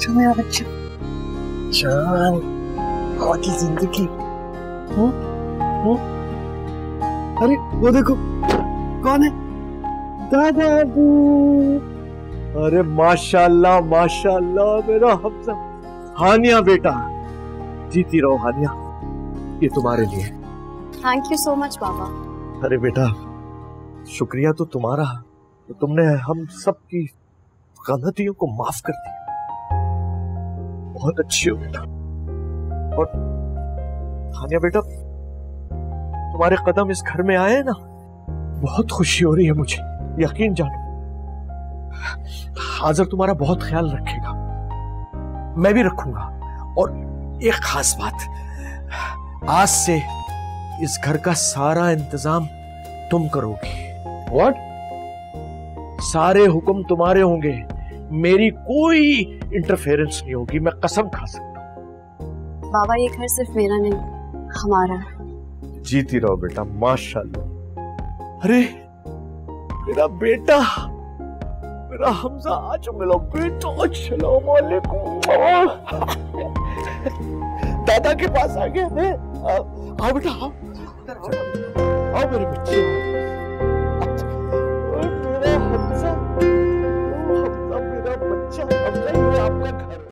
आजा मेरा बच्चा जान की ज़िंदगी हम्म? हम्म? अरे वो देखो कौन है दादा अबू अरे माशाल्लाह माशाल्लाह मेरा हमजा हानिया बेटा जीती रहो हानिया ये तुम्हारे लिए थैंक यू सो मच बाबा अरे बेटा शुक्रिया तो तुम्हारा तो तुमने हम सब की गलतियों को माफ़ कर दिया बहुत अच्छी हो बेटा। और हानिया बेटा, तुम्हारे कदम इस घर में आए ना? बहुत खुशी हो रही है मुझे, यकीन जानो। हाजर तुम्हारा बहुत ख्याल रखेगा। मैं भी रखूँगा। और एक खास बात, आज से इस घर का सारा इंतज़ाम तुम करोगी। व्हाट सारे हुक्म तुम्हारे होंगे। मेरी कोई इंटरफेरेंस नहीं होगी मैं कसम खा सकता हूँ। बाबा ये घर सिर्फ़ मेरा नहीं हमारा जीती रहो बेटा माशाल्लाह। अरे मेरा बेटा मेरा हमजा आज मिलो बेटा अस्सलाम वालेकुम दादा के पास आ गए हैं। आओ आओ। बेटा आओ। आओ मेरे बच्चे।